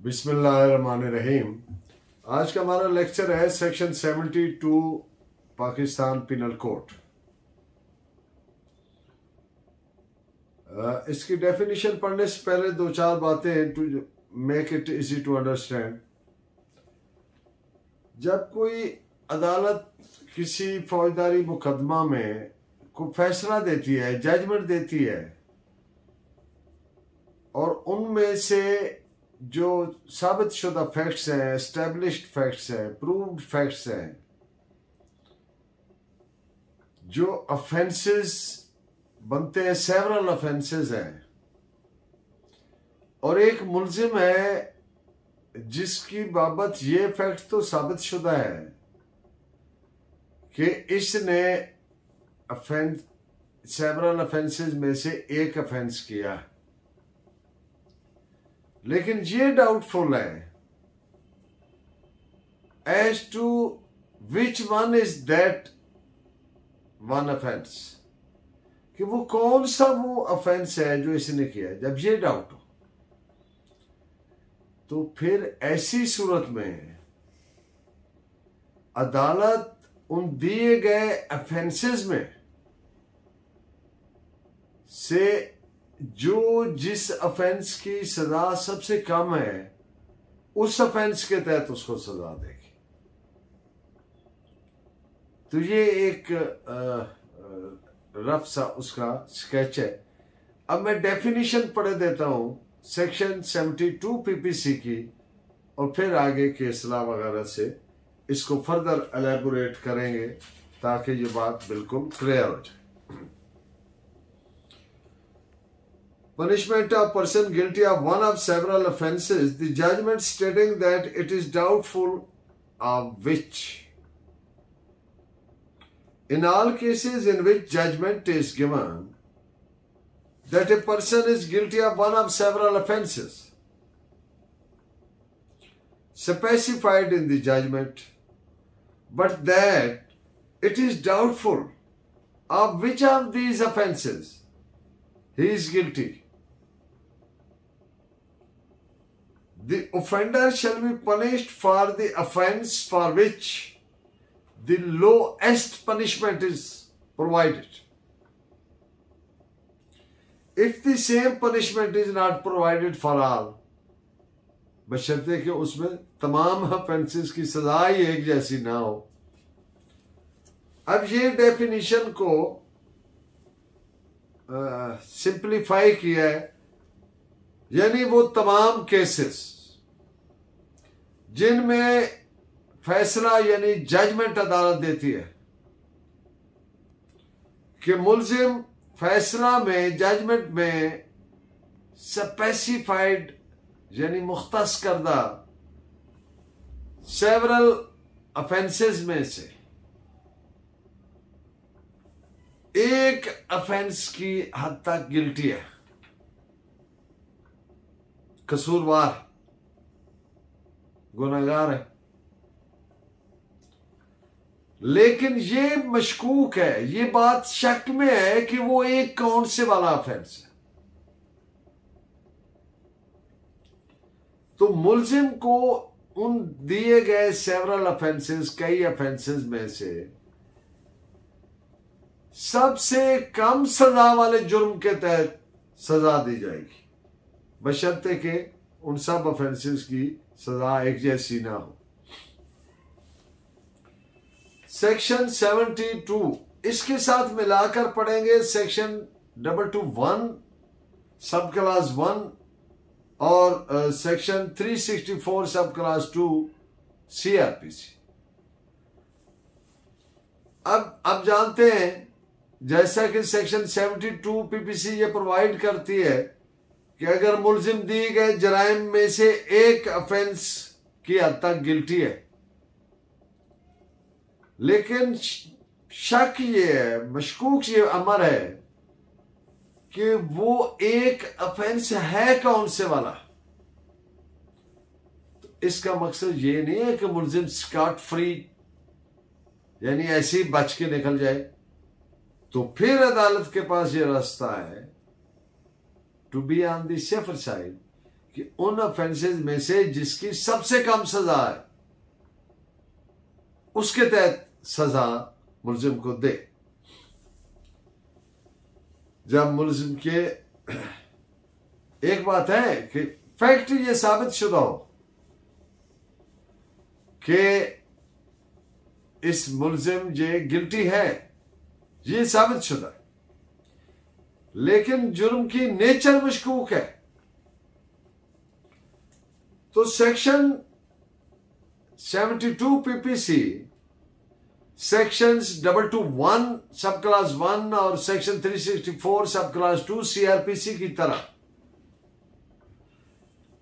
بسم اللہ الرحمن الرحیم۔ آج کا ہمارا لیکچر ہے section seventy two, Pakistan penal code اس کی ڈیفینیشن پڑھنے سے پہلے دو چار باتیں to make it easy to understand جب کوئی عدالت کسی فوجداری مقدمہ میں کوئی فیصلہ دیتی ہے ججمنٹ دیتی ہے، اور ان میں سے جو ثابت شدہ فیکٹس ہیں اسٹیبلشڈ فیکٹس ہیں پرووڈ فیکٹس ہیں، جو افینسز بنتے ہیں سیورل افینسز ہیں۔ اور ایک ملزم ہے جس کی بابت یہ فیکٹ تو ثابت شدہ ہے کہ اس نے سیورل افینسز میں سے ایک افینس کیا۔ ہے لیکن یہ ڈاؤٹ فل ہے as to which one is that one offence کہ وہ کون سا وہ افینس ہے جو اس نے کیا جب یہ ڈاؤٹ ہو، تو پھر ایسی صورت میں عدالت ان دیے گئے افینسز میں سے جو جس افینس کی سزا سب سے کم ہے، اس افینس کے تحت اس کو سزا دے گی۔ تو یہ ایک رف سا اس کا سکیچ ہے۔ اب میں ڈیفینیشن پڑھ دیتا ہوں section seventy two P P C کی، اور پھر آگے کے اصلاح وغیرہ سے اس کو فردر الیبوریٹ کریں گے تاکہ یہ بات بالکل کلیئر ہو جائے۔ Punishment of person guilty of one of several offences, the judgment stating that it is doubtful of which. In all cases in which judgment is given, that a person is guilty of one of several offences, specified in the judgment, but that it is doubtful of which of these offences he is guilty. The offender shall be punished for the offense for which the lowest punishment is provided. If the same punishment is not provided for all, بشرطے کہ اس میں تمام offences کی سزا ہی ایک جیسی نہ ہو اب یہ ڈیفینیشن کو سمپلیفائی کیا ہے یعنی وہ تمام کیسز جن میں فیصلہ یعنی ججمنٹ عدالت دیتی ہے کہ ملزم فیصلہ میں ججمنٹ میں سپیسیفائڈ یعنی مختص کردہ سیورل افینسز میں سے ایک افینس کی حد تک گلٹی ہے. قصوروار. گناگار ہے۔ لیکن یہ مشکوک ہے، یہ بات شک میں ہے کہ وہ ایک کون سے والا افینس ہے۔ تو ملزم کو ان دیے گئے سیورل افینسز کئی افینسز میں سے سب سے کم سزا والے جرم کے تحت سزا دی جائے گی۔ بشرطے کہ ان سب افینسز کی سزا ایک جیسی نہ ہو۔ سیکشن سیونٹی ٹو اس کے ساتھ ملا کر پڑھیں گے section double two one sub class one اور section three sixty four sub class two C R P C اب اب جانتے ہیں، جیسا کہ section seventy two P P C یہ پرووائڈ کرتی ہے کہ اگر ملزم دی گئے جرائم میں سے ایک افینس کی حد تک گلٹی ہے۔ لیکن شک یہ ہے، مشکوک یہ امر ہے کہ وہ ایک افینس ہے کون سے والا۔ اس کا مقصد یہ نہیں ہے کہ ملزم سکاٹ فری یعنی ایسی بچ کے نکل جائے۔ تو پھر عدالت کے پاس یہ راستہ ہے to be on the safer side کہ ان افینسز میں سے جس کی سب سے کم سزا ہے، اس کے تحت سزا ملزم کو دے۔ جب ملزم کے ایک بات ہے کہ فیکٹ یہ ثابت شدہ ہو کہ اس ملزم یہ گلٹی ہے، یہ ثابت شدہ ہے۔ لیکن جرم کی نیچر مشکوک ہے۔ تو section seventy two P P C section double two one, sub class one اور section three sixty four, sub class two C R P C کی طرح۔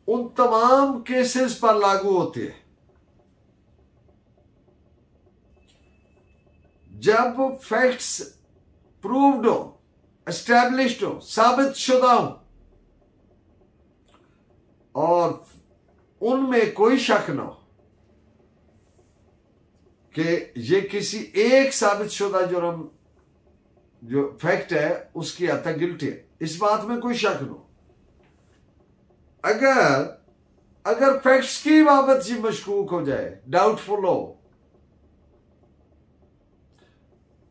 ان تمام کیسز پر لاگو ہوتے ہیں جب فیکٹس پرووڈ ہو اسٹیبلشڈ ہو، ثابت شدہ ہو۔ اور ان میں کوئی شک نہ ہو کہ یہ کسی ایک ثابت شدہ جرم جو فیکٹ ہے، اس کی حد تک گلٹی ہے۔ اس بات میں کوئی شک نہ ہو۔ اگر اگر فیکٹس کی بابت یہ مشکوک ہو جائے ڈاؤٹ فل ہو،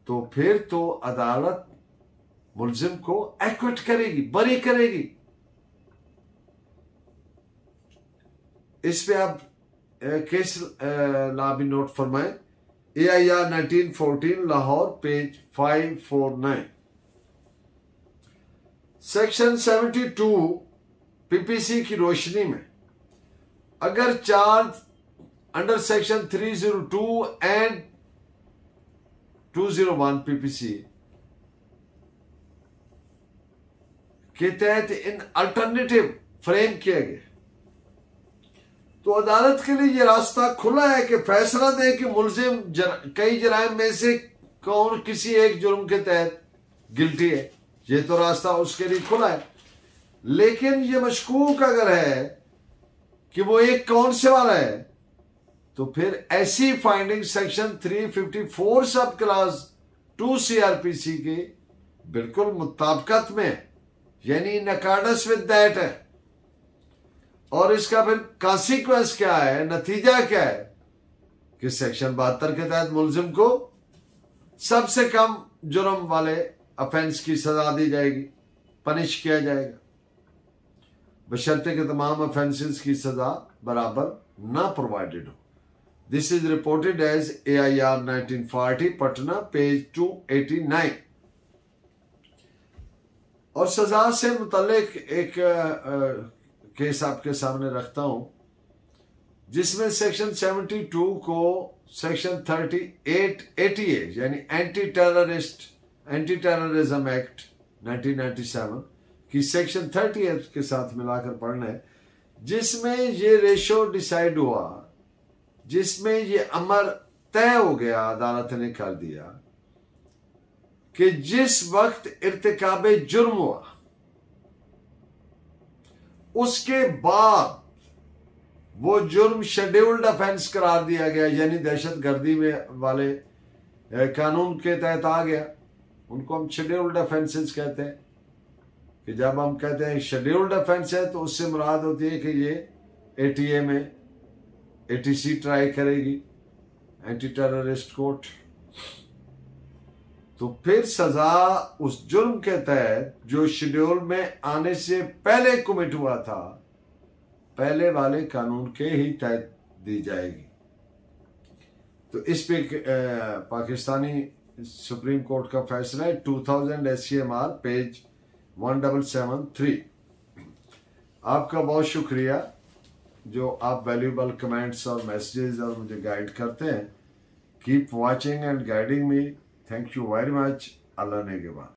تو پھر تو عدالت ملزم کو ایکوٹ کرے گی، بری کرے گی۔ اس پہ آپ کیس لا بھی نوٹ فرمائیں۔ A I R nineteen fourteen Lahore page five four nine section seventy two P P C کی روشنی میں۔ اگر charge under section three zero two and two zero one P P C کے تحت ان alternative frame کیا گیا تو عدالت کے لیے یہ راستہ کھلا ہے کہ فیصلہ دے کہ ملزم کئی جرائم میں سے کون کسی ایک جرم کے تحت گلٹی ہے۔ یہ تو راستہ اس کے لیے کھلا ہے۔ لیکن یہ مشکوک اگر ہے کہ وہ ایک کون سے والا ہے، تو پھر ایسی finding section 354 sub class 2 C R P C کی بالکل مطابقت میں یعنی نکارڈس ود دیٹ ہے۔ اور اس کا پھر کانسیکوینس کیا ہے؟ نتیجہ کیا ہے؟ کہ سیکشن بہتر کے تحت ملزم کو سب سے کم جرم والے افینس کی سزا دی جائے گی پنش کیا جائے گا۔ بشرطے کے تمام افینسز کی سزا برابر نہ provided who. This is reported as A I R nineteen forty Patna page two eighty nine اور سزا سے متعلق ایک کیس آپ کے سامنے رکھتا ہوں، جس میں سیکشن سیونٹی ٹو کو section thirty eight, eighty eight یعنی anti terrorist anti terrorism act nineteen ninety seven کی سیکشن تھرٹی ایٹ کے ساتھ ملا کر پڑھنا ہے، جس میں یہ ریشو ڈیسائیڈ ہوا، جس میں یہ امر طے ہو گیا، عدالت نے کر دیا کہ جس وقت ارتکاب جرم ہوا، اس کے بعد وہ جرم شیڈیولڈ افینس قرار دیا گیا یعنی دہشت گردی میں والے قانون کے تحت آ گیا۔ ان کو ہم شیڈیولڈ افینسز کہتے ہیں۔ کہ جب ہم کہتے ہیں شیڈیولڈ افینس ہے، تو اس سے مراد ہوتی ہے کہ یہ اے ٹی اے میں اے ٹی سی ٹرائی کرے گی اینٹی ٹیررسٹ کوٹ تو پھر سزا اس جرم کے تحت جو شیڈیول میں آنے سے پہلے کمٹ ہوا تھا، پہلے والے قانون کے ہی تحت دی جائے گی۔ تو اس پہ پاکستانی سپریم کورٹ کا فیصلہ ہے two thousand S C M R page one double seven three آپ کا بہت شکریہ جو آپ ویلیوبل کمنٹس اور میسیجز اور مجھے گائیڈ کرتے ہیں۔ Keep watching and guiding me thank you very much Allah نے کے بعد